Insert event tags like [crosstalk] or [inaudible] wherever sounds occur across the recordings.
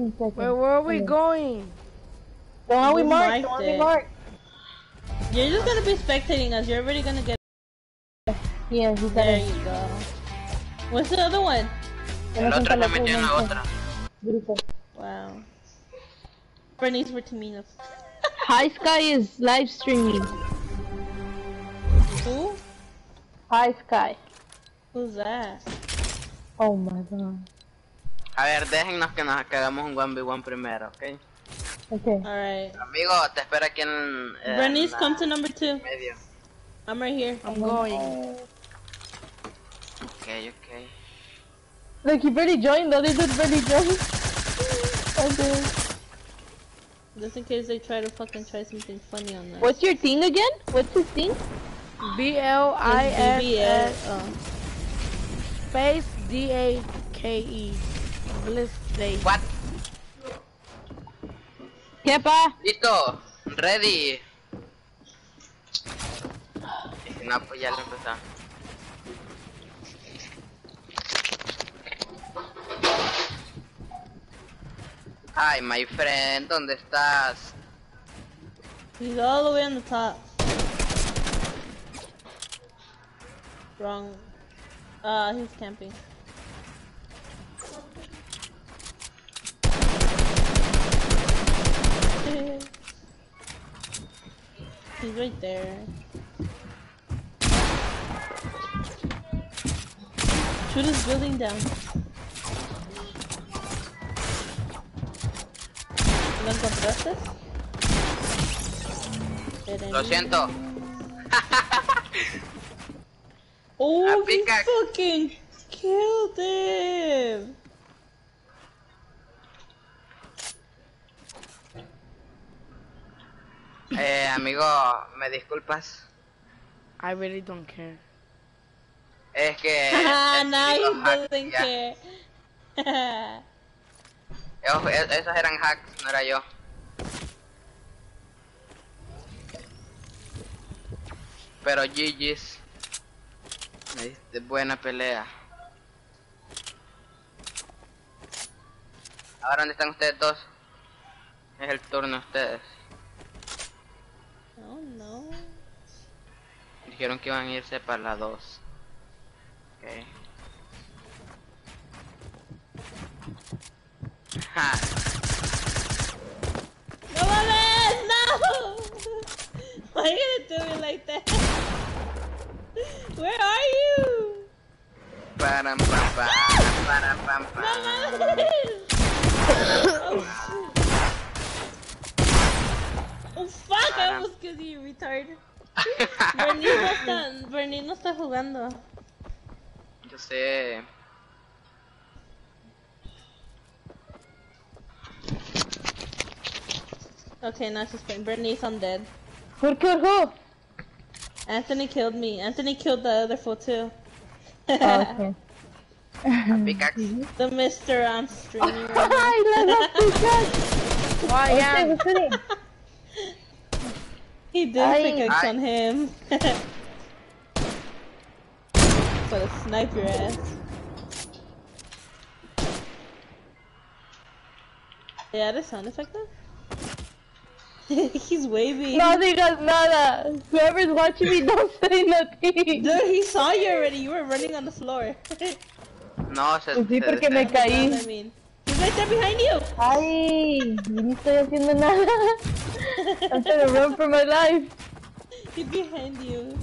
15 seconds. Where, where are we Okay. going? The one we We marked, marked the one we it. marked. You're just gonna be spectating us. You're already gonna get. Yeah, he's There it. you go. What's the other one? Tenemos El un otro que teléfono metió en la otra. grupo. Wow. Bernice Bertiminos. [laughs] High Sky is live streaming. Who? High Sky. Who's that? Oh my god. A ver, déjennos que nos hagamos un 1v1 primero, ¿ok? Okay. Alright. Amigo, te espero aquí en, en Bernice, come to number two. medio. I'm right here. I'm going. Ok, ok. Look, he barely joined though. They did barely join. [laughs] Okay. Just in case they try to fucking try something funny on that. What's your thing again? What's his thing? B L I It's S BBL. S uh. space D A K E. Bliss Day. What? ¿Qué pa? Listo, ready. Y si no, pues ya lo empezamos. Ay, my friend, ¿dónde estás? He's all the way on the top. Wrong. Uh, he's camping. [laughs] he's right there. Shoot his building down. ¿Lo encontraste? Lo siento. [laughs] Oh, he fucking killed him! Eh, amigo, ¿me disculpas? I really don't care. Es que... [laughs] Ah, he doesn't care. Ojo, e- esos eran hacks, no era yo. Pero GG's. Me diste buena pelea. Ahora, ¿dónde están ustedes dos? Es el turno de ustedes. Oh no. Dijeron que iban a irse para la 2. Ok. Ja, No mames, no! Why are you gonna do me like that? Where are you? param, pam, pam, param, pam, No pam. mames! [laughs] oh, oh fuck, I was killed you, retard. Bernice no está, Bernice no está jugando. Yo sé. Okay, now she's playing. Bernice, I'm dead. ¿Por qué who? Anthony killed me. Anthony killed the other fool too. Oh, okay. [laughs] Pickaxe. the Mister I'm streaming. right [laughs] now. Ay, la pickaxe. [laughs] Why Este, am what's it? He did Ay. pickaxe Ay. on him. [laughs] But to snipe your ass. Yeah, that sound effective. [laughs] He's waving. No digas nada. Whoever's watching me, [laughs] don't say nothing. Dude, he saw you already. You were running on the floor. No, se, Pues sí, porque me That's what I mean. He's right there behind you. Ay, yo no estoy haciendo nada. I'm trying to run for my life. He's behind you.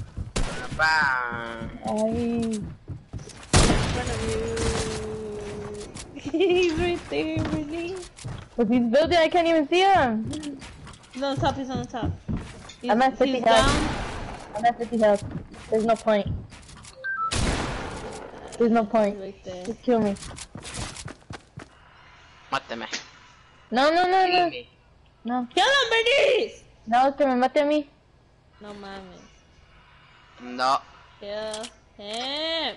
Pam. Ay. In front of you. He's right there, really. Pues he's building, I can't even see him. He's on top. He's on the top. He's, I'm at 50 health. down. I'm at 50 health. There's no point. There's no point. right there. Just kill me. Máteme. No, no, no, no. No. Kill him, Bernice! No, que me mate a mí. No mames. No. Kill him.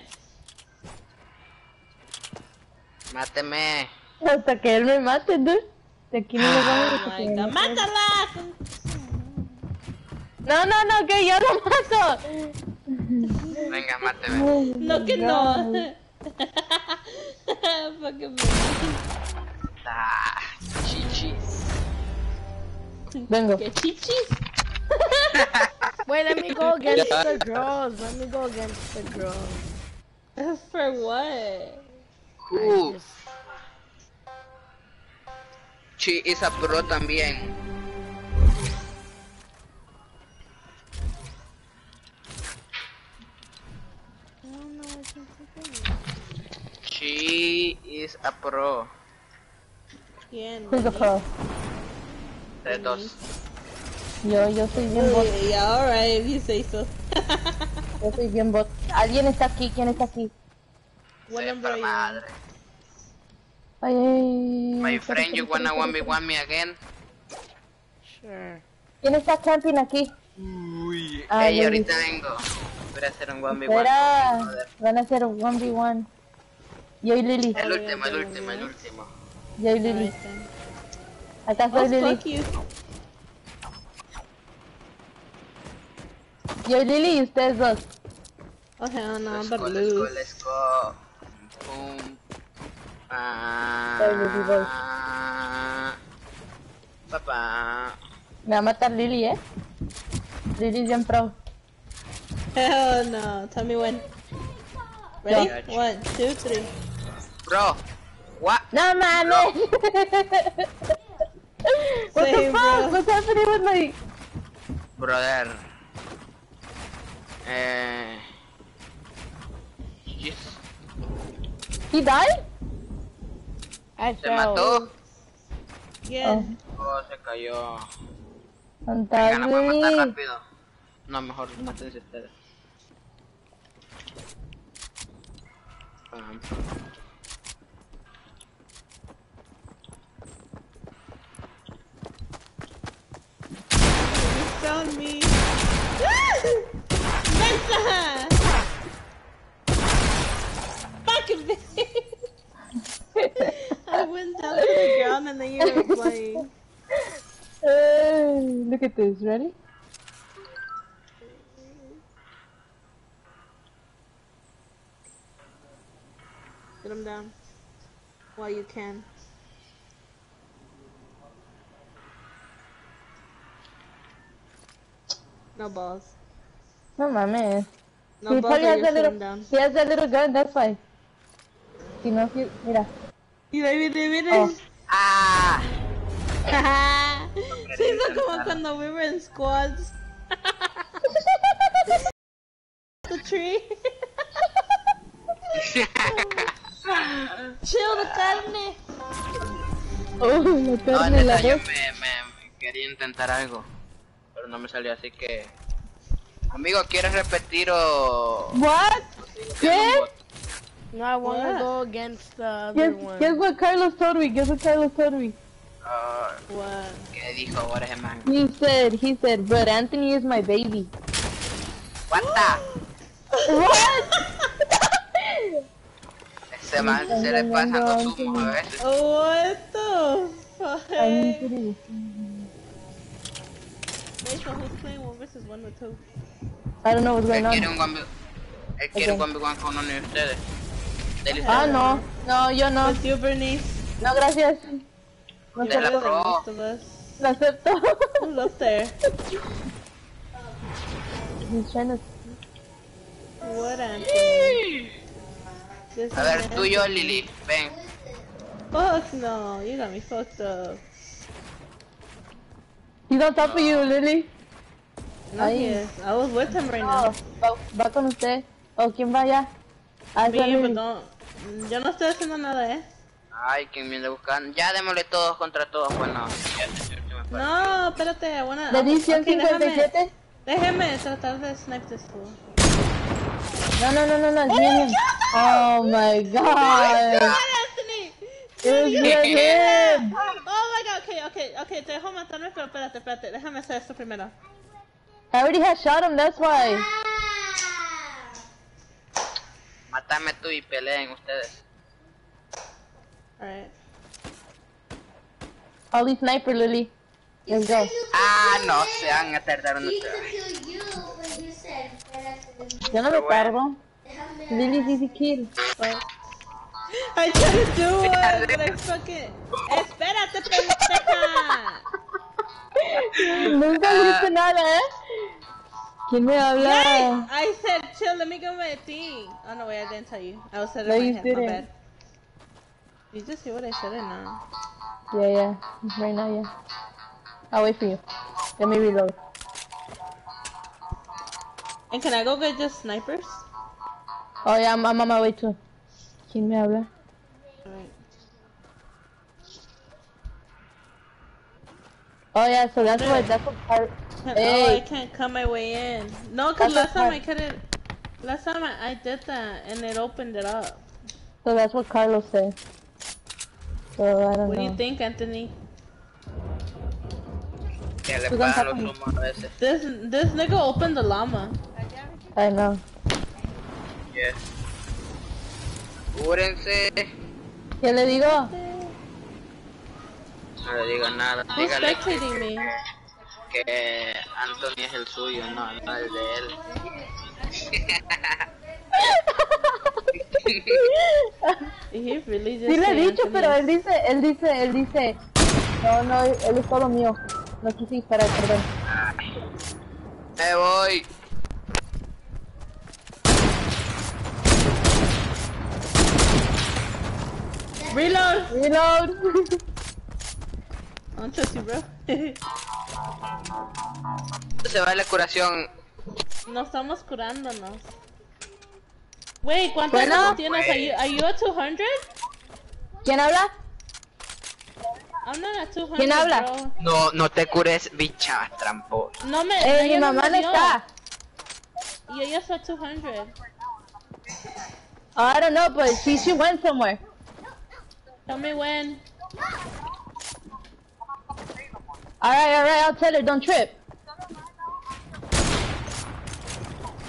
Máteme. Hasta que él me mate, dude. De aquí no me vamos a. ¡Mátala! No, no, no, que yo lo mato. Venga, máteme. No que no. Fucking [laughs] Bernice. Ah, Vengo. ¿Qué chichis? [laughs] Wait, let me go against Yeah. the girls. Let me go against the girls. For what? Uh, Just- Chi is a pro también. I don't know what you're thinking. Chi is a pro. ¿Quién? Pro? De dos. Yo, yo soy bien bot. Yeah, yeah, alright, if you say so. Yo soy bien bot. ¿Alguien está aquí? ¿Quién está aquí? on? madre. Ay, ay, My ay, friend, you wanna 1v1 me again? Sure. ¿Quién está camping aquí? Uy. Ah, Ey, yo ahorita vi. vengo. Voy a hacer un 1v1. Espera. Van a hacer un 1v1. Yo y Lily. El último, el último, el último. Yo Lily. Alright then. Acá soy Oh, Lily. fuck you. Yo Lily y ustedes dos. Oh hell no, I'm about go, to let's go, lose. let's go. Boom. Sorry, Lily boy. Ah. Papá. Me va a matar Lily, ¿eh? Lily es bien pro. Hell no. Tell me when. Ready? One, two, three. Bro. What? No mames. [laughs] What the Same, fuck? bro. What's happening with my... Brother. Eh. Yes. He died? I Se fell. mató. Yeah. Oh, se cayó. ¿Dónde Venga, está la puedo matar rápido. No, mejor mátense ustedes. Pam. Found me. Mensa! Fucking bitch! I went down to the ground and then you were flying. Hey, look at this. Ready? Get him down. While you can. No balls. No mames. No he balls probably has a little. down. He has a little gun. That's why. Si no, si, mira. Mira, mira, mira. Oh. ¡Ah! [laughs] Se hizo como cuando we were in squads. [laughs] the tree. [laughs] Chill the carne. Oh, la No, carne, la neta, yo me quería intentar algo. No me salió así que. Amigo, ¿quieres repetir o.? What? ¿Qué? No, I want to What? go against the other Guess, one. guess what Carlos told me? Guess what Carlos told me? What? ¿Qué dijo ahora ese man? He said, he said, but Anthony is my baby. What the? What? [laughs] Ese man se le pasan los humos a veces. Oh, what the fuck? I do Wait, so who's playing one versus one with who? I don't know what's Él going quiere on. un guambi. Él quiere un Ok. guambi con uno de ustedes. Ah, no. No, yo no. With you, Bernice. No, gracias. No De la Better pro. most of us. Lo acepto. Who's up there? He's trying to... What Anthony? A ver, tú y yo, Anthony. Lili. Ven. Fuck no, you got me fucked up. He's on top of you, Lily. No, Ay. he is. I was with him right Oh, now. va, va con usted. Oh, ¿quién va allá? Ah, Me, don't. Yo no estoy haciendo nada, eh. Ay, quien viene buscando. Ya démosle todos contra todos. Bueno, me. No, espérate, wanna. ¿Le di ok, déjame, 157? déjame tratar de snipe this fool. No, no, no, no, no. me him. Oh my god. Anthony! [laughs] It was me and him. Oh my god, okay, okay, okay, te dejo matarme, pero espérate, espérate, déjame hacer esto primero. I already had shot him, that's why. Mátame tú y peleen ustedes. Alright. Holy sniper, Lily. Let's go. Ah, no, se van a tardar unos. Yo no me tardo. Lily's easy kill. I tried to do [laughs] it, but I fucking. Espérate, pendeja! Nunca viste nada, ¿eh? ¿Quién me habla? I said chill, let me get my thing. Oh no, wait, I didn't tell you. I was said it No, in my you head, my didn't. bad. You just see what I said it now. Yeah, yeah. Right now, yeah. I'll wait for you. Let me reload. And can I go get just snipers? Oh, yeah, I'm, I'm on my way too. ¿Quién me habla? Oh, yeah, so that's what, that's what [laughs] part... Hey. Oh, I can't cut my way in. No, cause That's last time. I couldn't. Last time I, I did that and it opened it up. So that's what Carlos said. So, I don't What do you think, Anthony? Que le Tú pagan tampoco. los humos a veces. This this nigga opened the llama. I know. Yes. Cúrense. ¿Qué le digo? No le digo nada. Dígale me? que Anthony es el suyo, no, no el de él. [laughs] Really Sí le he dicho, pero él dice, él dice, él dice, no, no, él es todo mío. No quise disparar, perdón. Me voy. Reload! Reload. I don't trust you, bro. Se va la curación. no estamos curándonos. Wait, ¿cuántos Bueno. tienes? Are you, are you at 200? ¿Quién habla? I'm not at 200, ¿Quién habla? bro. No, no te cures, bicha, trampo. No me... Eh, mi mamá no está. Y ella está at 200. I don't know, but she, she went somewhere. Tell me when. Alright, alright, I'll tell her, don't trip.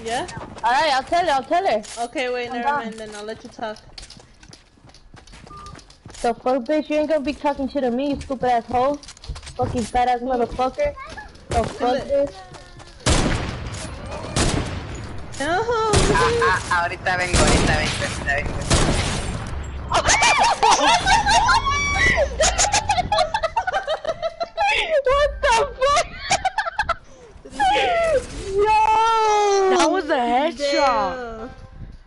Yeah? Alright, I'll tell her, I'll tell her. Okay, wait, I'm never done. mind, then I'll let you talk. The fuck, bitch, you ain't gonna be talking shit to me, you stupid ass hoe. Fucking fat ass motherfucker. The fuck, it- bitch. No! Ah, ah, ahorita vengo, ahorita vengo, ahorita vengo. What the fuck? Yo! That was a headshot. Damn.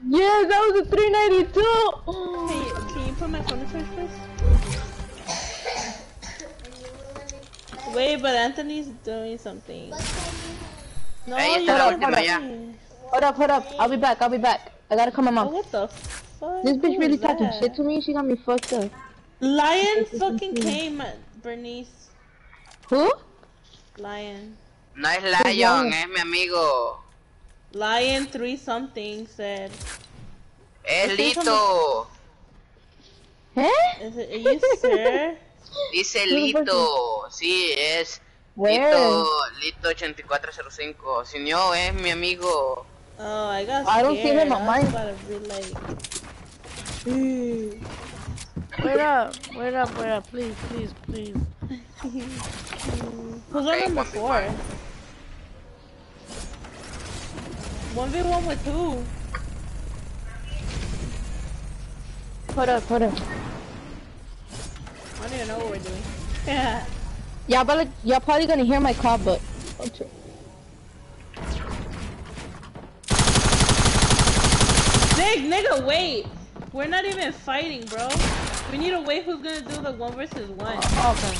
Yeah, that was a 392. Can you, can you put my phone in first, please? Wait, but Anthony's doing something. No, Ahí you está la don't última have Hold up, hold up. I'll be back, I'll be back. I gotta call my Oh, mom. what the fuck? This bitch really was talking shit to me. She got me fucked up. Lion fucking came, Bernice. Who? Lion. No es Lion. Es mi amigo. Lion three something said. Es Este es Lito. ¿Eh? Is it, are you sure? [laughs] Dice ¿Quién fue Lito. Sí, es Where? Lito, Lito 8405. Si no, es mi amigo. Oh, I got I don't see scared. him on mine. Wait up, wait up, wait up, please, please, please. [laughs] who's on number one four? one. One v one with who? Hold up, hold up. I don't even know what we're doing. [laughs] Yeah. Y'all probably, y'all probably gonna hear my call, but. Okay. Big nigga, wait. We're not even fighting, bro. We need to wait who's gonna do the one versus one. Okay.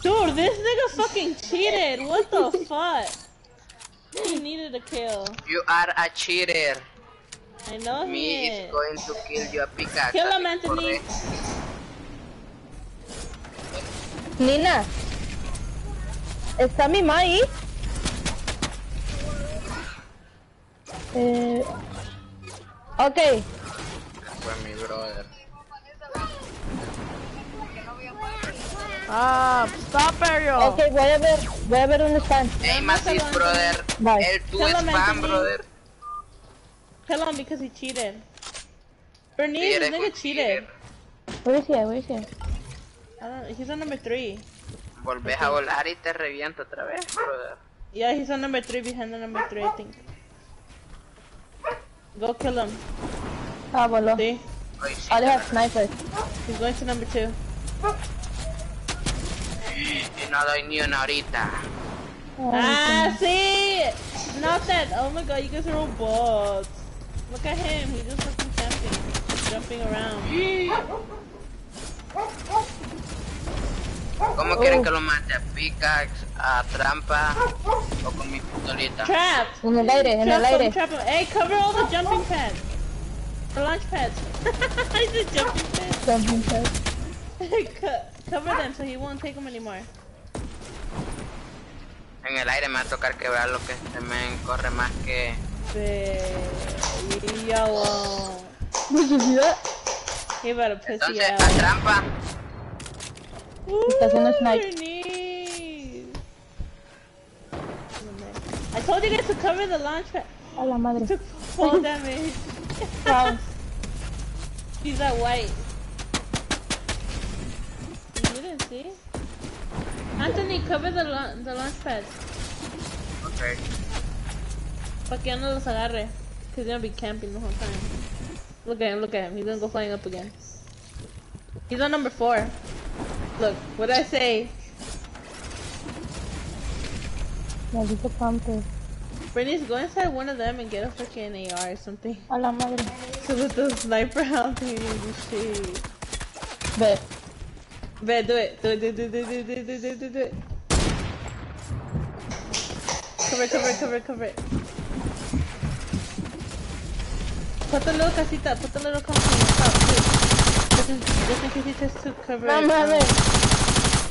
Dude, this nigga fucking cheated. What the fuck? He needed a kill. You are a cheater. I know he Me is. is going to kill your a pickaxe. Kill him, Anthony. Nina. ¿Está mi ma ahí? Eh. Ok. Fue mi brother. Ah, stop, Ariel. Ok, voy a ver, voy a ver dónde están. Hey, Masis, brother. Bye. El tú Tell Anthony. brother. Kill him because he cheated. Sí, Bernice, this nigga cheated. Where is he? Where is he? I don't, he's on number three. Volvés a volar y te reviento otra vez, brother. Yeah, he's on number three behind the number three, I think. Go kill him. Ah, voló. See? Ay, sí, Oh, they te have snipers. He's going to number two. re- y no doy ni una ahorita. Ah, see? Not that. Oh my god, you guys are all bots. Look at him. He's just fucking camping. Jumping around. ¿Cómo quieren que lo mate? ¿A pickaxe? ¿A trampa? ¿O con mi pistolita? Trap! En el aire, en el Trap him, aire. trap him. Hey, cover all the jumping pads. The launch pads. I said jumping pads. Jumping pad. Co- cover them so he won't take them anymore. En el aire me va a tocar quebrar lo que este men corre más que... Be yellow. Did you see that? He about to piss you Entonces, out. a trampa. Está haciendo snipe. I told you guys to cover the launch pad. A la madre. Took fall damage. [laughs] Wow. He's that white. You didn't see? Anthony, cover the, la the launch pads. Ok. Pa' que no los agarre. Cause he's gonna be camping the whole time. Look at him, look at him. He's gonna go flying up again. He's on number four. Look, what did I say? Maldito pamper. Brittany's go inside one of them and get a freaking AR or something. A la madre. So with the sniper out here and shit. Bet. Bet, do it. Do it, do it, do it, do it, do it, do it, do it, do it. Cover, cover, cover, cover it. Put the little casita, put the little casita on top too. Just in, just in case he tries to cover no, no, No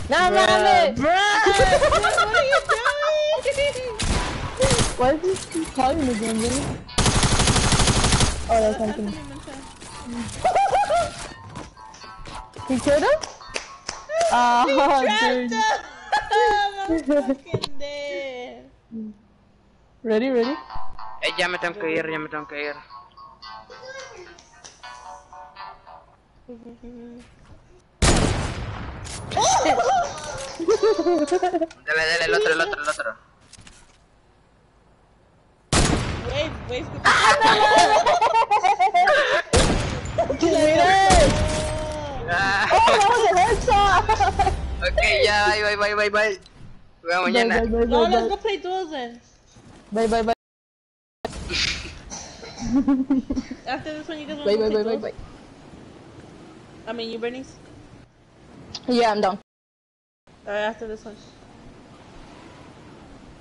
no, No no. Bruh! Bruh. what are you doing? Why is he calling me again, really? Oh, that's something. He killed him? Oh, Trapped dude. him! I'm fucking dead. Ready, ready? Eh, ya me tengo que ir, ya me tengo que ir. [laughs] Dale, dale, el otro, el otro, el otro. Wait, wait. Mira. Ah, Oh, that was a headshot. ok, ya, bye, bye, bye, bye, bye. Vemos Bye, mañana. bye, bye, No, bye, let's bye. go play duels then. Bye, bye, bye. After this one, you guys want Bye, to bye, play bye, bye, duels? bye. I mean, you Bernice? Yeah, I'm down. Alright, after this one.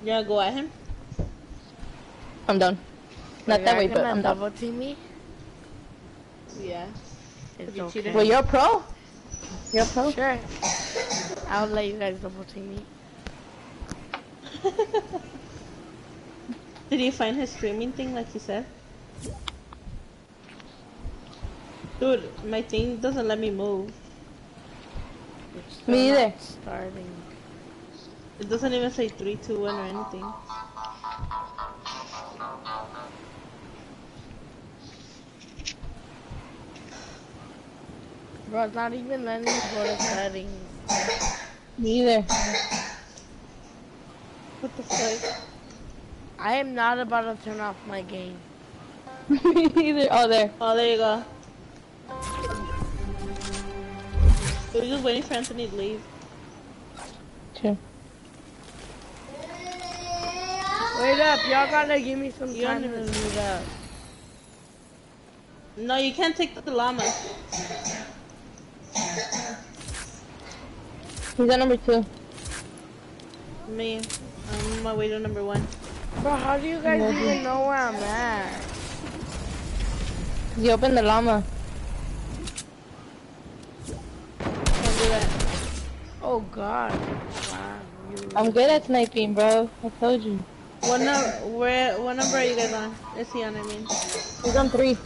You gonna go at him? I'm down. Not that way, but I'm down. double team me. Yeah. It's you okay. Well, you're a pro. You're a pro. Sure. I'll let you guys double team me. Did you find his streaming thing like you said? Dude, my thing doesn't let me move. Me either. not Starting. It doesn't even say 3, 2, 1 or anything. Bro, it's not even letting me go to settings. Me either. What the fuck? I am not about to turn off my game. [laughs] Me either. Oh, there. Oh, there you go. We're just waiting for Anthony to leave. Sure. Wait up, y'all gotta give me some You time to move up. No, you can't take the llama. He's at number two. Me, I'm on my way to number one. Bro, how do you guys Yeah. even know where I'm at? You opened the llama. Can't do that. Oh god. Wow. I'm good at sniping, bro. I told you. What number? Where? What number are you guys on? Is he on? I mean. He's on three.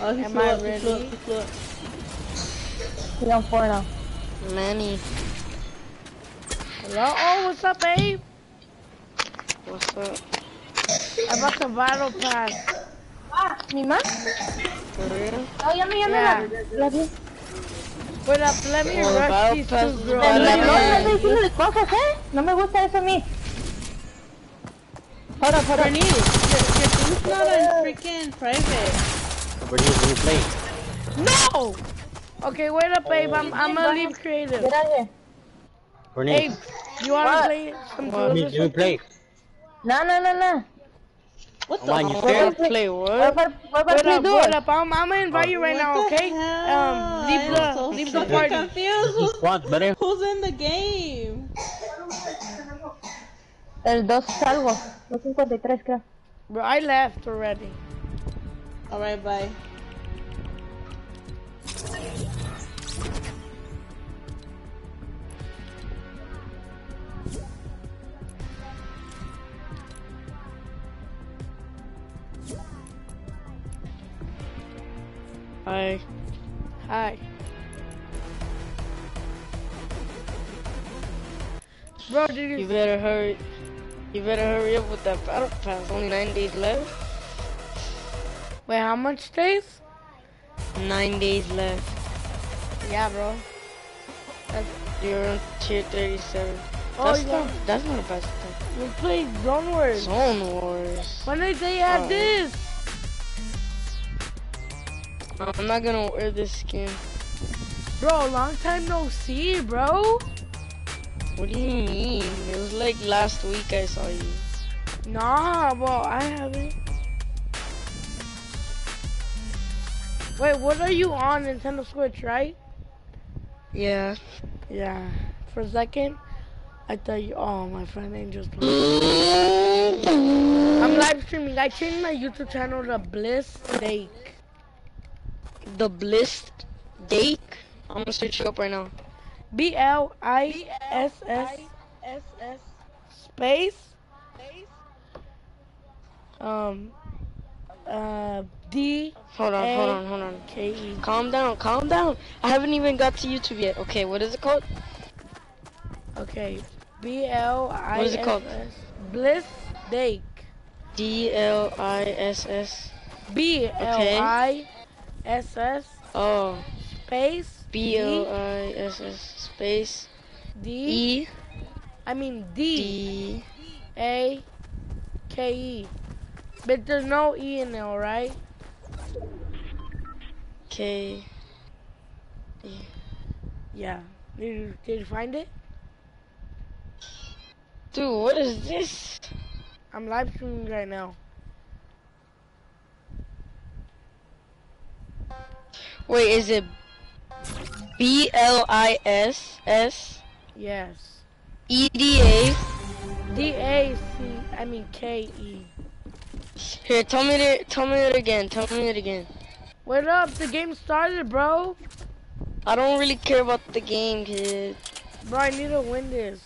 Oh, he Am flew I up. He flew up. ready? He flew up. He's on four now. Many. Hello? Oh, what's up, babe? What's up? I bought the battle pass. ¿Mi más? For real? Oh, ya me, ya me Yeah. la- la vi. Wait up, let me Oh, rush battle these pass two is girls. El Hola, reloj bebé. anda cosas, ¿eh? No me gusta eso a mí. Hold up, hold up. Bernice, your, your thing's not on freaking private. Bernice, when you play? No! Okay, wait up, babe. I'm, I'm gonna leave creative. Get out here. Hey, Bernice, you wanna What? play some let me, duels or let me play. No, no, no, no. What the on, you We're fair. gonna play What what? about, what about Wait play up, wait up. I'm, I'm gonna invite you right What now, okay? hell? Um, leave I'm the, so leave the fucking party. confused. He Who's, who's in the game? El 2 salvo. 253 creo. Bro, I left already. Alright, bye. Hi. Hi. Bro, you, You better hurry. You better hurry up with that battle pass. Only nine days left. Wait, how much days? Nine days left. Yeah, bro. That's You're on tier 37. Oh, That's yeah. not. That's not a bad thing. We played Zone Wars. Zone Wars. When did they add Oh. this? I'm not gonna wear this skin. Bro, long time no see, bro. What do you mean? It was like last week I saw you. Nah, bro, I haven't. Wait, what are you on Nintendo Switch, right? Yeah. Yeah. For a second, I thought you. Oh, my friend Angel's playing. [laughs] I'm live streaming. I changed my YouTube channel to Bliss Dake. The Bliss Dake. I'm gonna search you up right now. B L I S S S S space um uh D Hold on, hold on, hold on. K E. Calm down, calm down. I haven't even got to YouTube yet. Okay, what is it called? Okay. B L I What is it called? Bliss Dake. D L I S S. B L I S S Oh, space B L I S S space D E I mean D D A K E. But there's no E in there, right? K. Yeah. Did you, did you find it? Dude, what is this? I'm live streaming right now. Wait, is it B L I S S Yes. E D A? D A C I mean K E. Here, tell me it. Tell me it again. Tell me it again. Wait up, the game started, bro. I don't really care about the game, kid. Bro, I need to win this.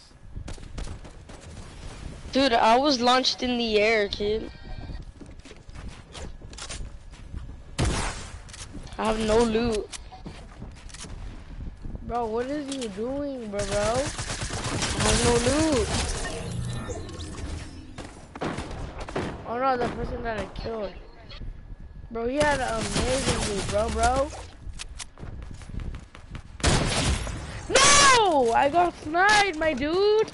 Dude, I was launched in the air, kid. I have no loot. Bro, what is you doing, bro, bro? I have no loot. No, the person that I killed. Bro, he had an amazing loot, bro, bro. No! I got sniped, my dude.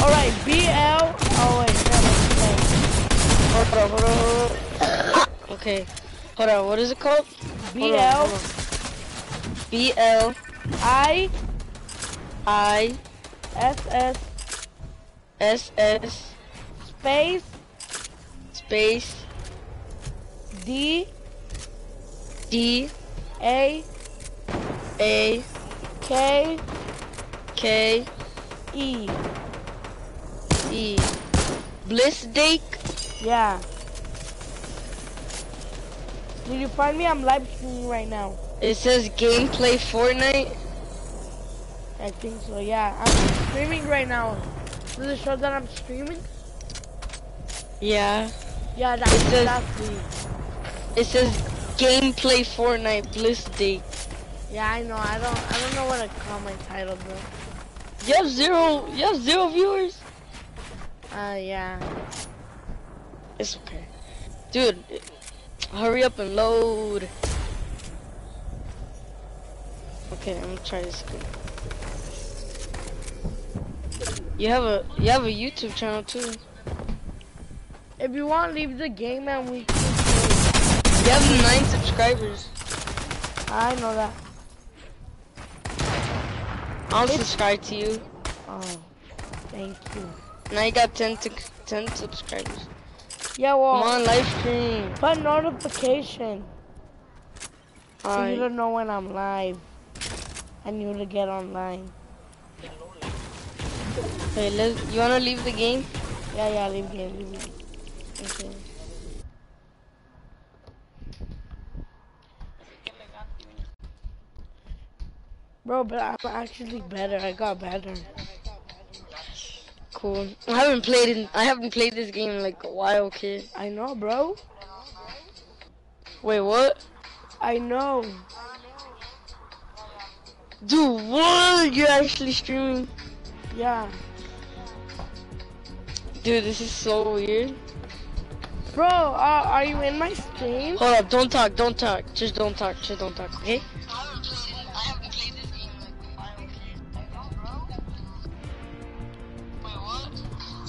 Alright, BL. Oh, wait, no, Hold on, hold on, hold on. Ah, okay. Hold on, what is it called? Hold on, hold BL. on. B L I I S S S S space space D D A A K K E. E. Bliss Dake? Yeah. Did you find me? I'm live streaming right now. It says gameplay Fortnite. I think so, yeah. I'm streaming right now. Does it show that I'm streaming? Yeah. Yeah, that's, It says- that's me. It says gameplay Fortnite Bliss Dake. Yeah, I know. I don't. I don't know what to call my title, bro. You have zero. You have zero viewers. Uh, yeah. It's okay, dude. Hurry up and load. Okay, I'm gonna try this again. You have a you have a YouTube channel too. If you want, to leave the game and we can You have nine subscribers. I know that. I'll subscribe to you. Oh, thank you. Now you got 10 10 subscribers. Yeah, Come well, on, live stream. put notification so you Alright. don't know when I'm live. And you to get online. Hey, let you wanna leave the game? Yeah, yeah, leave game, leave game. Okay. Bro, but I'm actually better. I got better. Cool. I haven't played in I haven't played this game in like a while, kid. I know, bro. Wait, what? I know. Dude, what? You're actually streaming? Yeah. Dude, this is so weird. Bro, uh, are you in my stream? Hold up, don't talk, don't talk. Just don't talk, just don't talk, okay?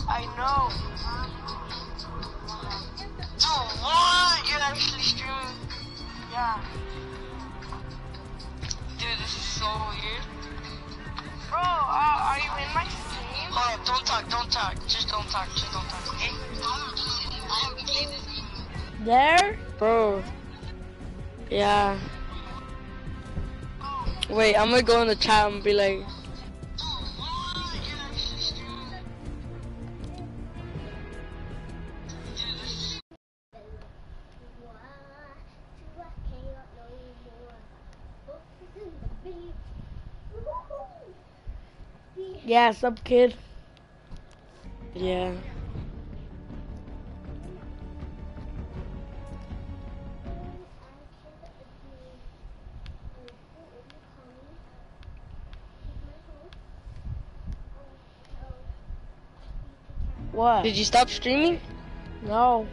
I know. Dude, what? You're actually streaming? Yeah. Dude, this is so weird. Bro, uh, are you in my stream? Hold up, don't talk, don't talk. Just don't talk, just don't talk, okay? There? Bro. Yeah. Wait, I'm gonna go in the chat and be like, Yeah, sup, kid. yeah. What? Did you stop streaming? No,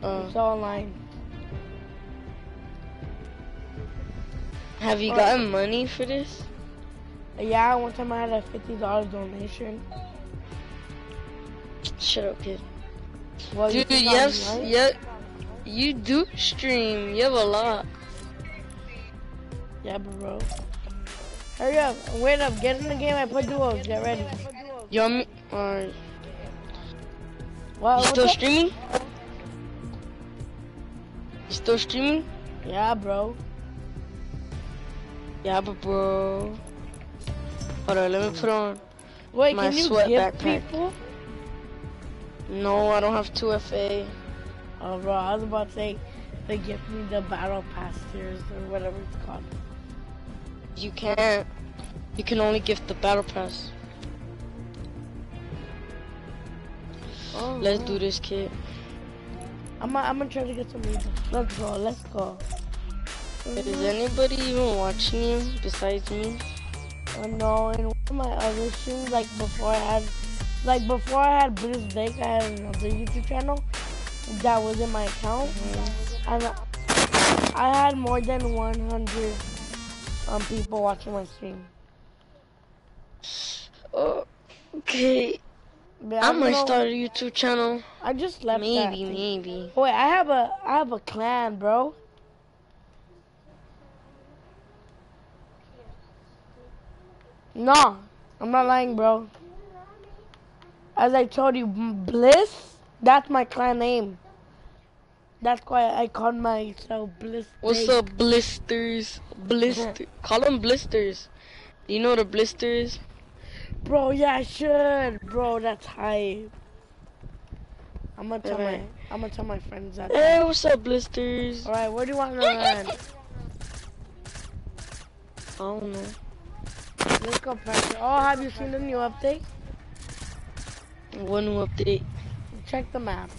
Uh, it's online. have you gotten money for this? Yeah, one time I had a fifty dollars donation. Shut up, kid. Well, you Dude, I'm yes, right? yeah. You do stream. You have a lot. Yeah, bro. Hurry up, wait up, get in the game. I put duos. Get ready. Me? Alright. You still streaming? You still streaming? Yeah, bro. Yeah, but bro. Hold on, let me put on. Wait, My can you sweat give backpack. people? No, I don't have 2FA. Oh, bro, I was about to say they give me the battle pass tiers or whatever it's called. You can't. You can only gift the battle pass. Oh, Let's do this, kid. I'm gonna, I'm gonna try to get some music. Let's go, let's go. Is anybody even watching you besides me? I know, and one of my other streams, like before I had, like before I had Bliss Dake, I had another YouTube channel that was in my account, and I had more than 100 um people watching my stream. Oh, okay. But I don't might know- start a YouTube channel. I just left that Maybe, maybe. Wait, I have a, I have a clan, bro. No, I'm not lying, bro. As I told you, Bliss, that's my clan name. That's why I call myself Bliss. What's up, blisters? Blister. [laughs] Call them blisters. You know the a blister is? Bro, yeah, I should. Bro, that's hype. I'm gonna tell my, I'm gonna tell my friends that. Hey, what's up, blisters? Alright, where do you want to [laughs] run? don't know. Let's go, Pastor. Oh, have you seen the new update? One new update. Check the map.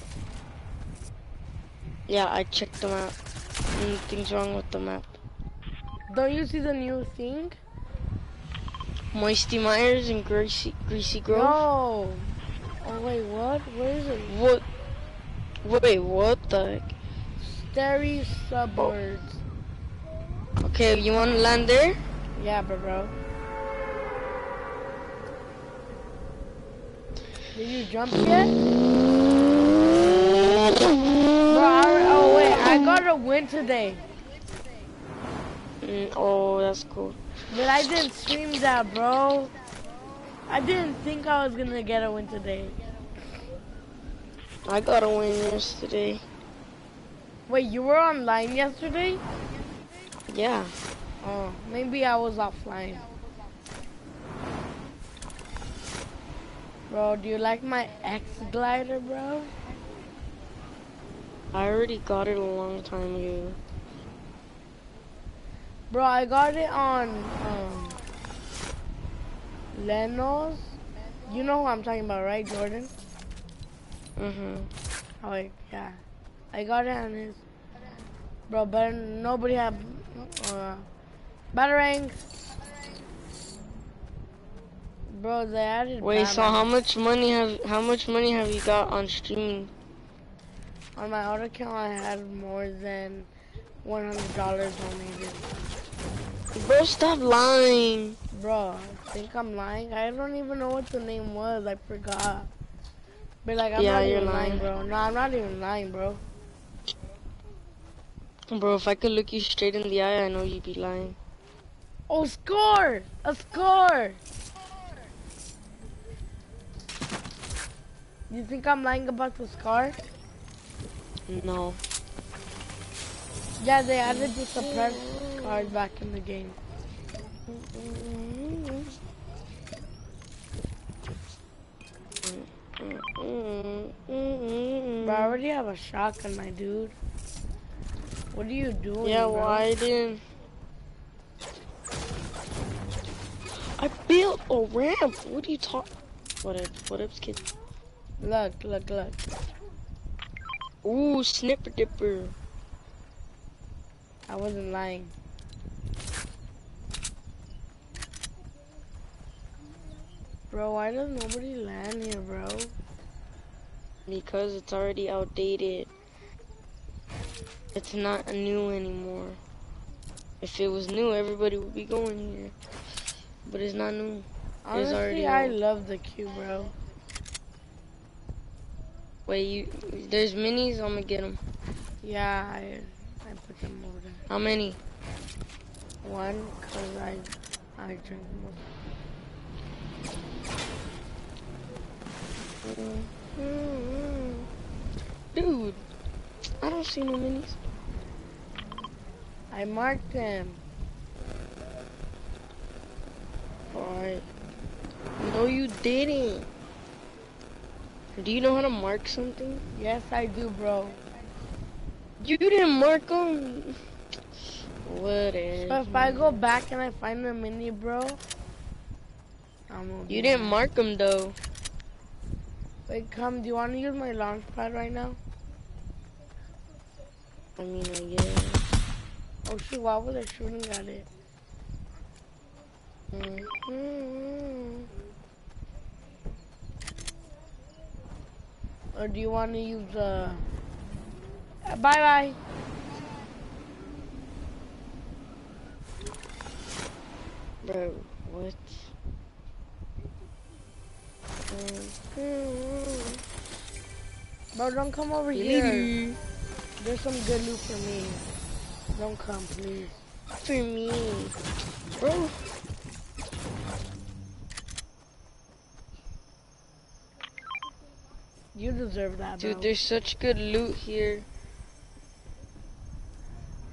Yeah, I checked the map. Nothing's wrong with the map. Don't you see the new thing? Moisty Myers and Greasy Greasy Grove. No. Oh wait, what? Where is it? What? Wait, what the heck? Starry suburbs. Okay, you want to land there? Yeah, but bro. Did you jump yet? Bro, I, oh wait, I got a win win today. Mm, oh, that's cool. But I didn't stream that, bro. I didn't think I was gonna get a win today. I got a win yesterday. Wait, you were online yesterday? Yeah. Oh, maybe I was offline. Bro, do you like my X glider, bro? I already got it a long time ago. Bro, I got it on um, Lenos. You know who I'm talking about, right, Jordan? Mm-hmm. Oh, wait, yeah. I got it on his. Bro, but nobody had uh, Batarang. Bro, they added. Wait, so how much money have how much money have you got on streaming? On my auto account, I had more than one hundred dollars donated. Bro, stop lying. Bro, I think I'm lying. I don't even know what the name was. I forgot. But like, I'm Yeah, not you're even lying, lying. bro. No, I'm not even lying, bro. Bro, if I could look you straight in the eye, I know you'd be lying. Oh, score! A score! You think I'm lying about the scar? No. Yeah, they added the suppress card back in the game. But I already have a shotgun, my dude. What are you doing? Yeah, bro? why didn't I built a ramp? What are you talking? What up? What up, kid? Look, look, look. Ooh, snipper dipper. I wasn't lying. Bro, why does nobody land here, bro? Because it's already outdated. It's not new anymore. If it was new, everybody would be going here. But it's not new. It's already Honestly, I old. love the queue, bro. Wait, you? There's minis. I'm gonna get them. Yeah, I, Them over there. How many? One, cause I, I drink more. Mm-hmm. Dude, I don't see no minis. I marked them. Alright. No, you didn't. Do you know how to mark something? Yes, I do, bro. You didn't mark them. Whatever. But if I go back and I find the mini, bro, I'm gonna You didn't mark them though. Wait, come. Do you want to use my launch pad right now? I mean, I guess. Oh shoot! Why was I shooting at it? Mm -hmm. Or do you want to use uh? uh, Bye bye. Bro, what? Bro, don't come over here. There's some good loot for me. Don't come, please. For me. Bro. You deserve that, bro. Dude, there's such good loot here.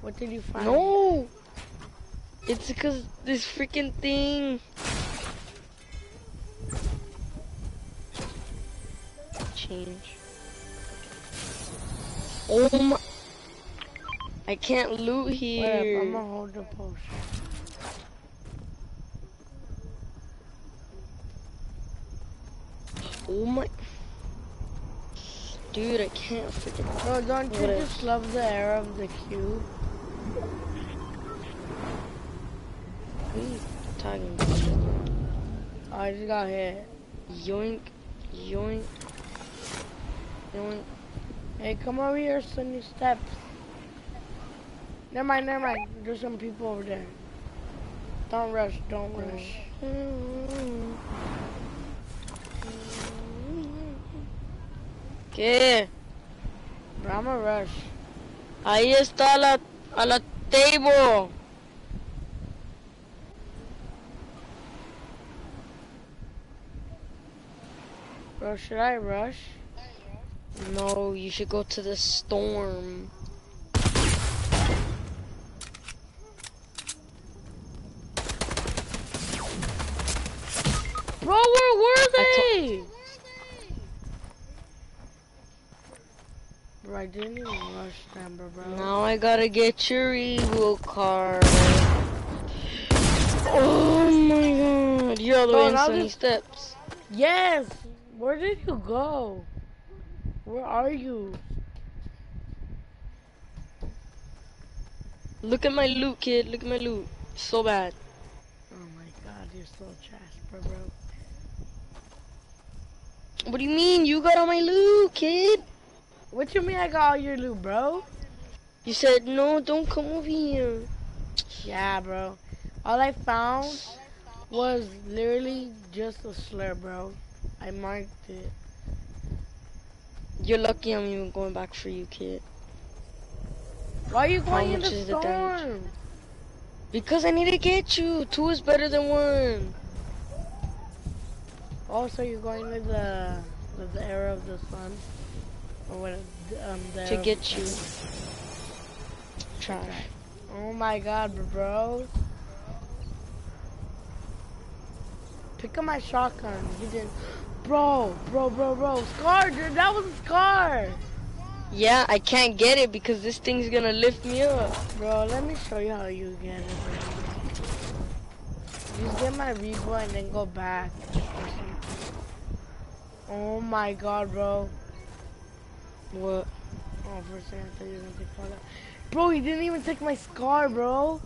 What did you find? No! It's because this freaking thing. Change. Oh my. I can't loot up, here. I'm gonna hold the potion. Oh my. Dude, I can't freaking. Bro, don't you just love the era of the cube? What are you talking about? Oh, I just got hit. Yoink. Yoink. Yoink. Hey, come over here, Sunny Steps. Never mind, never mind. There's some people over there. Don't rush, don't rush. Okay. I'm a rush. Ahí está la, a la table. Bro, should I rush? No, you should go to the storm. Bro, where were they? Bro, I didn't even rush them, bro. bro. Now I gotta get your evil card. [sighs] Oh my god, you're all the way in steps. Yes! Where did you go? Where are you? Look at my loot, kid. Look at my loot. So bad. Oh my god, you're so trash, bro, bro. What do you mean? You got all my loot, kid. What you mean I got all your loot, bro? You said no, don't come over here. Yeah, bro. All I found was literally just a slur, bro. I marked it. You're lucky I'm even going back for you, kid. Why are you How going in the is the storm? Because I need to get you. Two is better than one. Oh, also, you're going with the with the era of the sun, or what? Um, To get you. Trash. Oh my god, bro. Pick up my shotgun. You didn't. Bro, bro, bro, bro. Scar, dude, that was a scar. Yeah, I can't get it because this thing's gonna lift me up. Bro, let me show you how you get it, bro. Just get my Revo and then go back. Oh my god, bro. What? Oh, for a second, I thought you were gonna take all that. Bro, he didn't even take my scar, bro.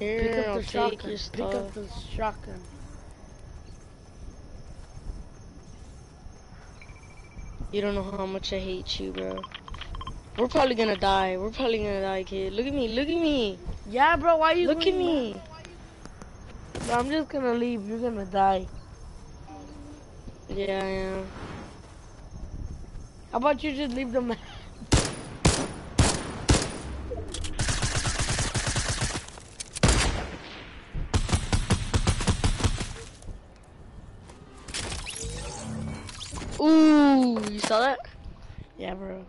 Here, Pick up I'll the shotgun. Pick up the shotgun. You don't know how much I hate you, bro. We're probably gonna die. We're probably gonna die, kid. Look at me. Look at me. Yeah, bro, why you Look at me. Bro, I'm just gonna leave. You're gonna die. Yeah, I am. How about you just leave the map? Ooh, you saw that? Yeah, bro.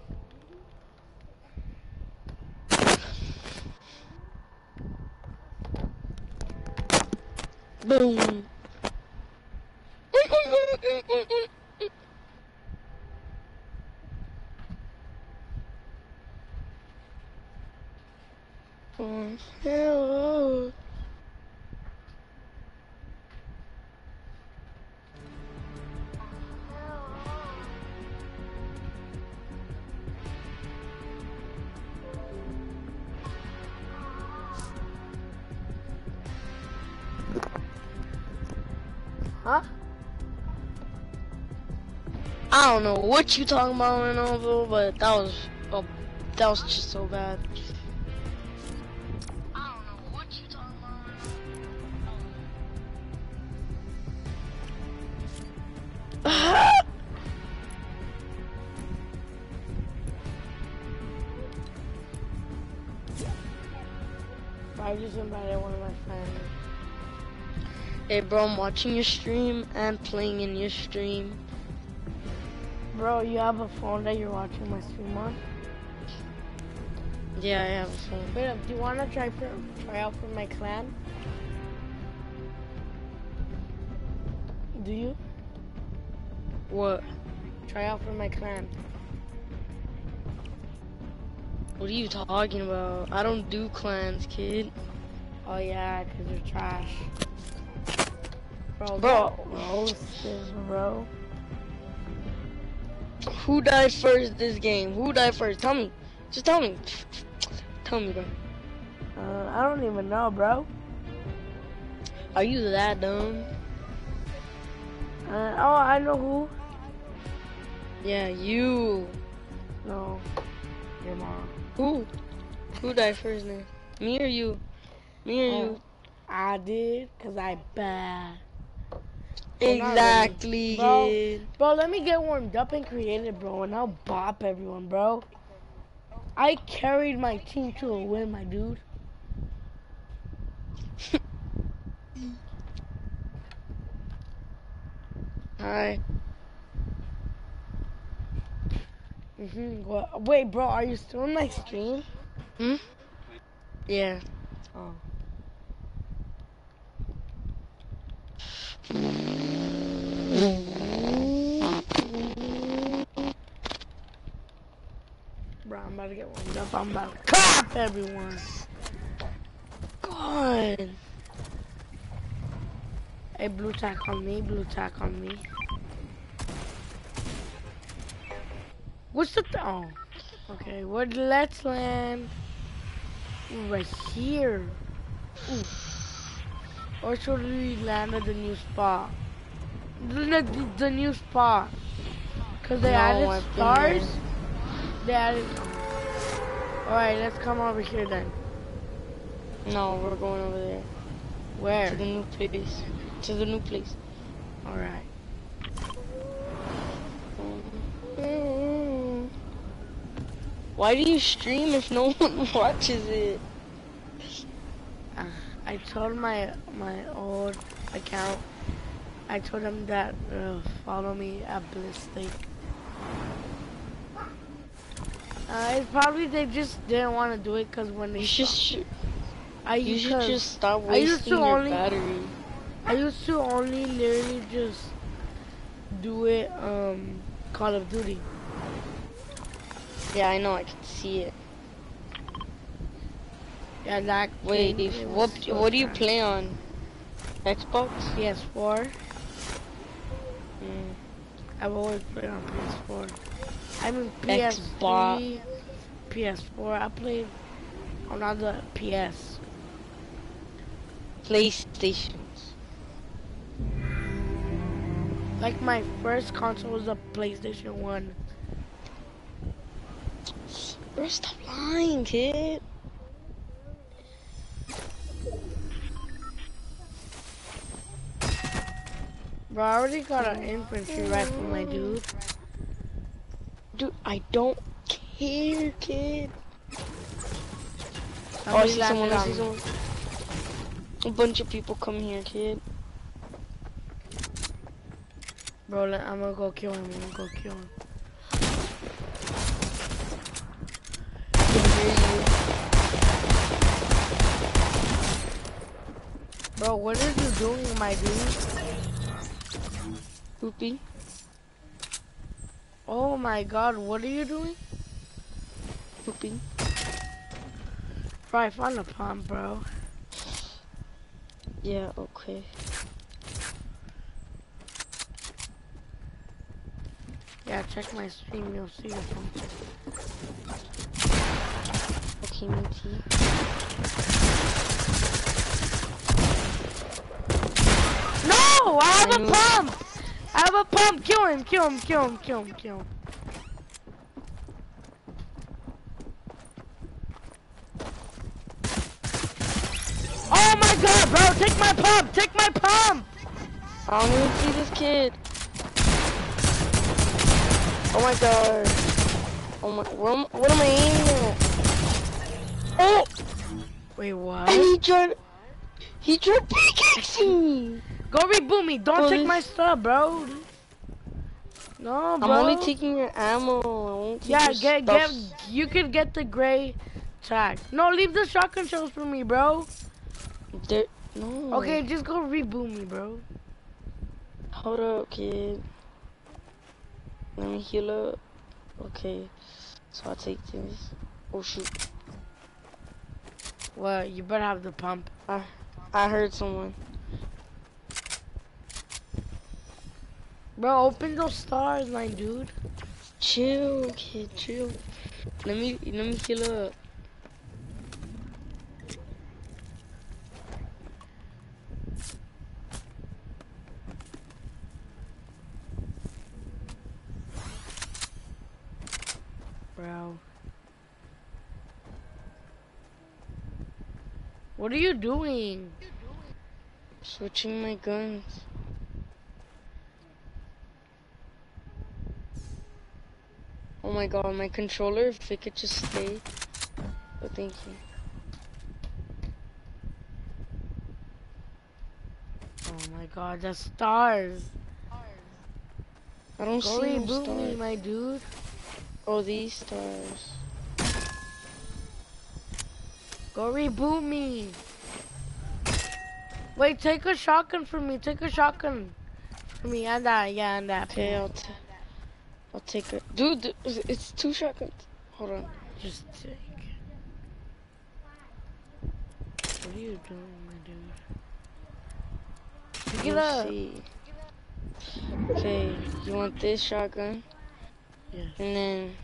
Boom. Don't know what you talking about, Lenovo, but that was oh, that was just so bad. I don't know what you talking about. [laughs] I just invited one of my friends. hey, bro, I'm watching your stream and playing in your stream. Bro, you have a phone that you're watching my stream on? Yeah, I have a phone. Wait up, do you wanna try for try out for my clan? Do you? What? Try out for my clan. What are you talking about? I don't do clans, kid. Oh yeah, cause you're trash. Bro, Bro. roasted, bro. Who died first this game? Who died first? Tell me. Just tell me. Tell me, bro. Uh, I don't even know, bro. Are you that dumb? Uh, oh, I know who. Yeah, you. No, your mom. Who? Who died first then? Me or you? Me or you? I did, cause I bad. Well, Exactly, Bro. Bro, let me get warmed up and creative, bro, and I'll bop everyone, bro. I carried my team to a win, my dude. Hi. hmm What? Wait, bro, are you still on my stream? Hmm? Yeah. Oh. [laughs] Bro, I'm about to get warmed up. I'm about to clap everyone. God. Hey, blue tack on me, blue tack on me. What's the th oh? Okay, where let's land? Right here. Ooh. Or should we land at the new spot? The, the, the new spot. Cause they No, added I've stars. They added. Alright, let's come over here then. No, we're going over there. Where? To the new place. To the new place. Alright. Why do you stream if no [laughs] one watches it? Uh, I told my my old account. I told them that uh, follow me at Bliss Dake. Uh, it's probably they just didn't want to do it because when they You should, I you should just stop I used wasting to your only- battery. I used to only literally just do it um Call of Duty. Yeah, I know, I can see it. Yeah, that Wait, if, what what do you play on? Xbox? PS4. Mm. I've always played on PS4. I mean Xbox. PS3, PS4. I played on other PS. PlayStations. Like my first console was a PlayStation 1. Bro, stop lying, kid. Bro, I already got an infantry rifle, my dude. Dude, I don't care, kid. Oh, I see someone, I see someone. A bunch of people come here, kid. Bro, I'm gonna go kill him. I'm gonna go kill him. Can hear you. Bro, what are you doing, my dude? Poopy. Oh my god, what are you doing? Poopy. I found a pump, bro. Yeah, okay. Yeah, check my stream, you'll see the pump. Okay, me. No! I have a pump! I have a pump! Kill him, kill him, kill him, kill him, kill him. Oh my god, bro! Take my pump! Take my pump! I don't even see this kid. Oh my god. Oh my, am, what am I aiming at? Oh! Wait, And what? he tried, he tried pickaxing me. Go reboot me! Don't Bro, take my stuff, bro! No, bro. I'm only taking your ammo. I won't take Yeah, your get get. You could get the gray tag. No, leave the shotgun shells for me, bro. There, no. Okay, just go reboot me, bro. Hold up, kid. Let me heal up. Okay. So I'll take this. Oh shoot. Well, you better have the pump. I, I heard someone. Bro, open those stars, my dude. Chill, kid, chill. Let me let me heal up. Bro. What are you doing? Switching my guns. Oh my god, my controller, if it could just stay. Oh, thank you. Oh my god, the stars. I don't Go see no reboot me, my dude. Oh, these stars. Go reboot me. Wait, take a shotgun for me. Take a shotgun for me. And that, yeah, and that. Okay, I'll, t- I'll take it. Dude, it's two shotguns. Hold on. Just take. What are you doing, my dude? Pick it up. see. Okay, you want this shotgun? Yes. And then,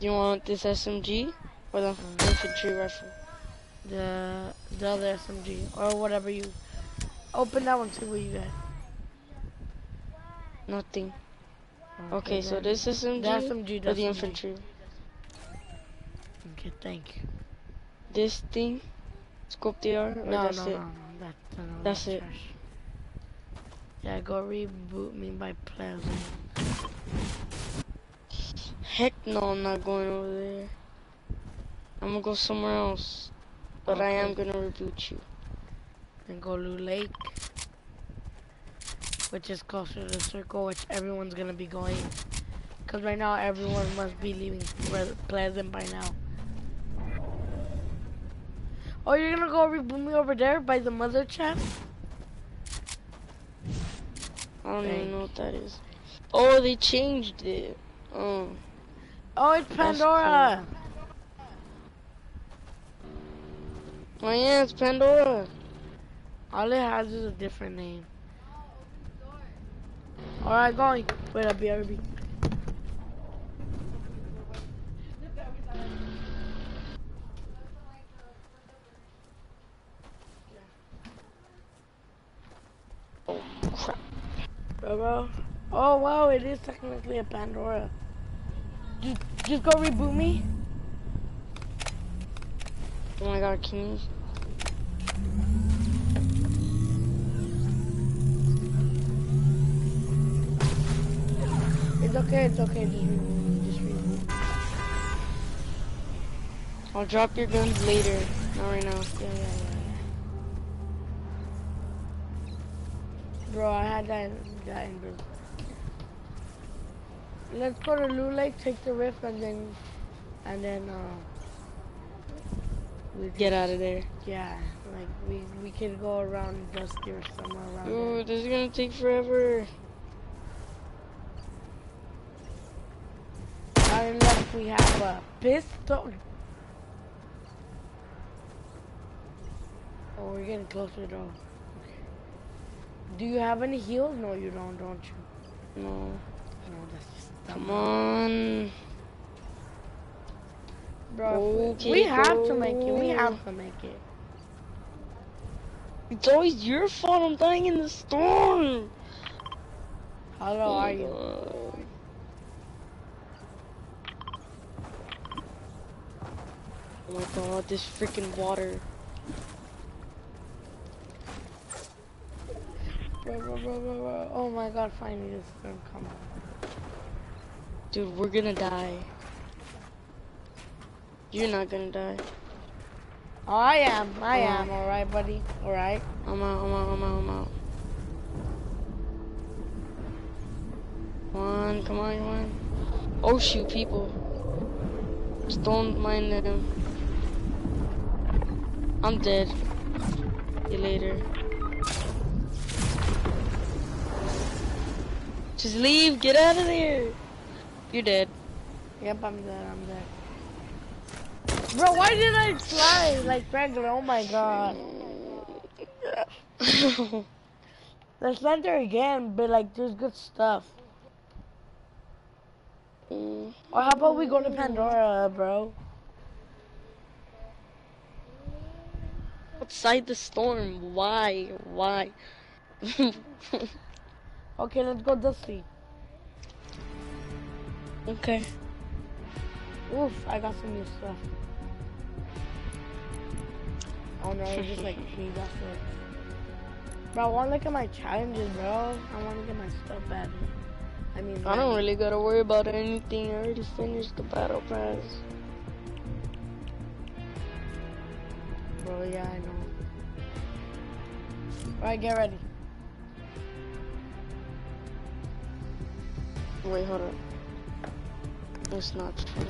you want this SMG? Or the uh-huh. infantry rifle? The the other SMG or whatever you open that one. See what you get. Nothing. Okay, so this SMG, the SMG, or the infantry? Okay, thank you. This thing? Scope DR? Or No, that's no, it? no, no. That, no, no, That's it. trash. Yeah, go reboot me by Pleasant. Heck no, I'm not going over there. I'm gonna go somewhere else. But I am gonna reboot you. and go to Lake, which is closer to the circle, which everyone's gonna be going. Cause right now everyone must be leaving Pleasant by now. Oh, you're gonna go reboot me over there by the mother chest? I don't even know what that is. Oh, they changed it. Oh. Oh, it's Pandora. Oh yeah, it's Pandora. All it has is a different name. Alright, going. Wait, I'll be RB. Oh crap. Bro. Oh, wow, it is technically a Pandora. Just, just go reboot me. Oh my god, can you? It's okay, it's okay. Just reboot. Just reboot. I'll drop your guns later. Not right now. Yeah, yeah, yeah, yeah. Bro, I had that, that in Brazil. Let's go to Loot Lake, take the rift, and then, and then, uh, we Get out of there. Yeah, like we we could go around Dusty or somewhere around there. Dude, this is gonna take forever. Unless we have a pistol. Oh, we're getting closer though. Okay. Do you have any heals? No, you don't, don't you? No. No, that's just Come on. Bro, Okay, we have to make it. We have to make it. It's always your fault I'm dying in the storm. How low oh are you? God. Oh my god, this freaking water. Oh my god, finally this is gonna come. Dude, we're gonna die. You're not gonna die. Oh, I am. I Oh. am. Alright, buddy. Alright. I'm out, I'm out, I'm out, I'm out. Come on, come on, come on. Oh shoot, people. Just don't mind them. I'm dead. See you later. Just leave, get out of there. You're dead. Yep, I'm dead. I'm dead. Bro, why did I fly like regular? Oh my god. [laughs] Let's land there again, but like there's good stuff. Mm. Or how about we go to Pandora, bro? Outside the storm, why? Why? [laughs] Okay, let's go Dusty. okay. Oof, I got some new stuff. Oh no, it's just like me, that's it. Bro, I wanna look at my challenges, bro. I wanna get my stuff badly. I mean, I don't really gotta worry about anything. I already finished the battle pass. Bro, yeah, I know. Alright, get ready. Wait, hold up. It's not true.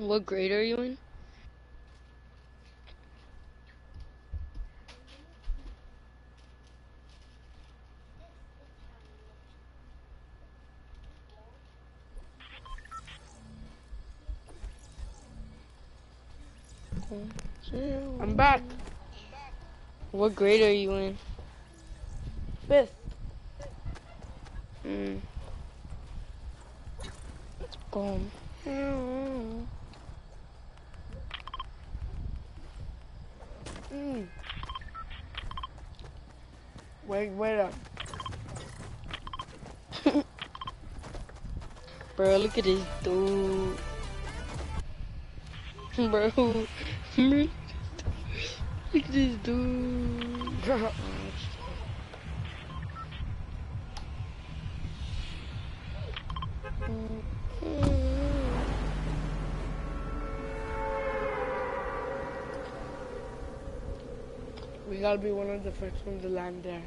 What grade are you in? I'm back. What grade are you in? Fifth. Mm. Boom. Mm. Wait, wait up. [laughs] Bro, look at this dude. [laughs] Bro, [laughs] look at this dude. We gotta be one of the first ones to land there.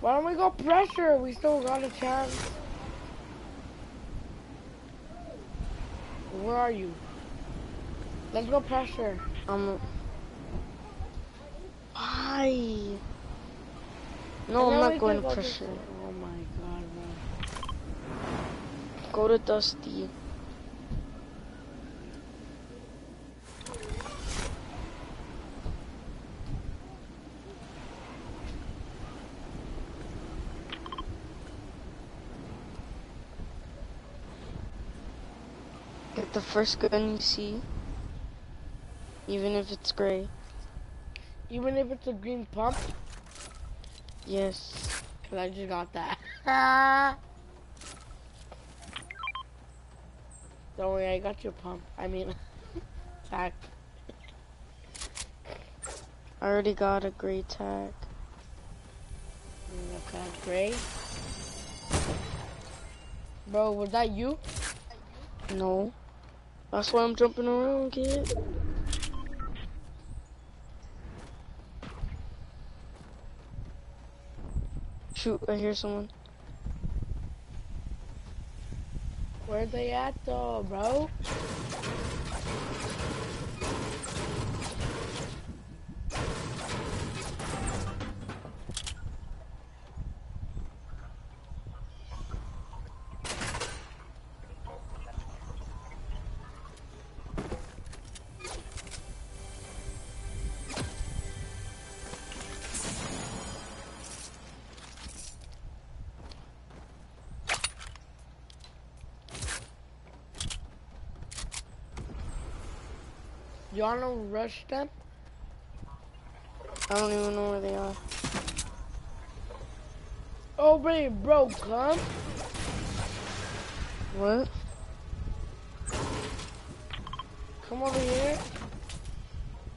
Why don't we go pressure? We still got a chance. Where are you? Let's go pressure. Um. Why? No, I'm not going to go pressure. Oh my god, man. Go to Dusty. Get the first gun you see, even if it's gray. Even if it's a green pump, Yes. cause I just got that. [laughs] Don't worry, I got your pump. I mean, [laughs] tack. I already got a gray tag. Okay, gray. Bro, was that you? No. That's why I'm jumping around, kid. Shoot, I hear someone. Where they at though, bro? You wanna rush them? I don't even know where they are. Oh wait, bro, come. What? Come over here.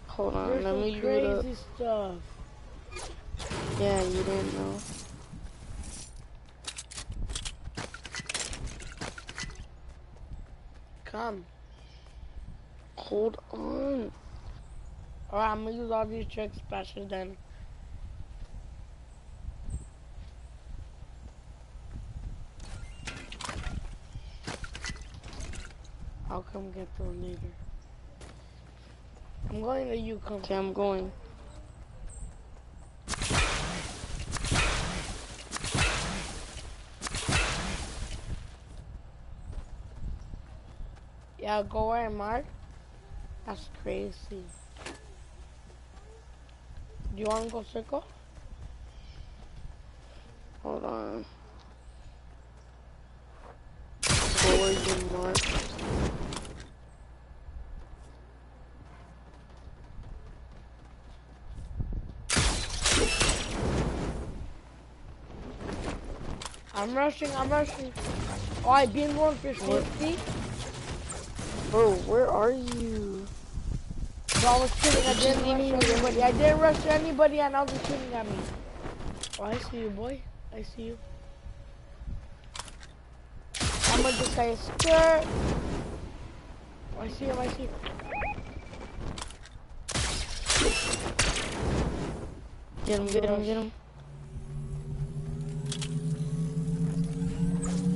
Hold on, There's let me loot up. crazy stuff. Yeah, you didn't know. Come. Hold on. I'm gonna use all these trick splashes then. I'll come get them later. I'm going to you come. Okay, I'm going. Yeah, go where, Mark? That's crazy. Do you want to go circle? Hold on. Mark? I'm rushing, I'm rushing. Oh, I beam one for safety. Bro, where are you? I was kidding, I didn't rush anybody. I didn't rush anybody and I was shooting at me. Oh, I see you, boy. I see you. I'm gonna just say skirt. Oh, I see him, I see him. Get him, get him, get him.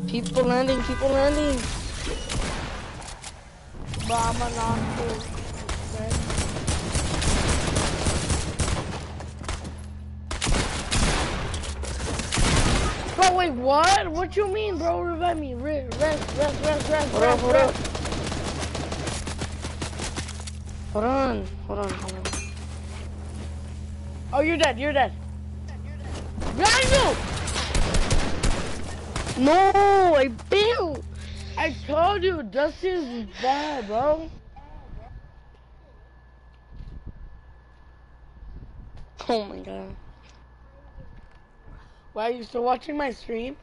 People landing, people landing. Bro, I'm Bro, wait, what? What you mean, bro? Revive me. Re- Rest, rest, rest, rest, Hold on, rest, hold on. Hold on, hold on, hold on. Oh, you're dead, you're dead. Behind you! No, I built. I told you, Dustin is bad, bro. Oh my god. Why, are you still watching my stream?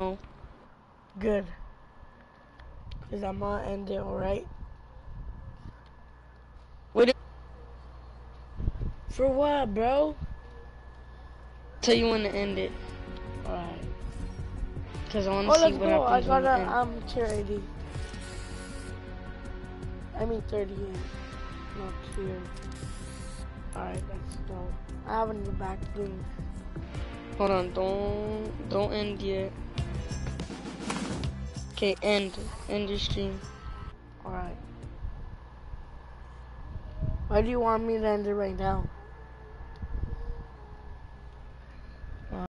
No. Good. Because I'm gonna end it, alright? Wait, For what, bro? tell you when to end it. Alright. Cause I wanna Oh, see let's what go. I happens got when a you end. um tier 80. I mean 38. Not tier. Alright, let's go. I haven't been back doing. Hold on, don't don't end yet. Okay, end. End your stream. Alright. Why do you want me to end it right now?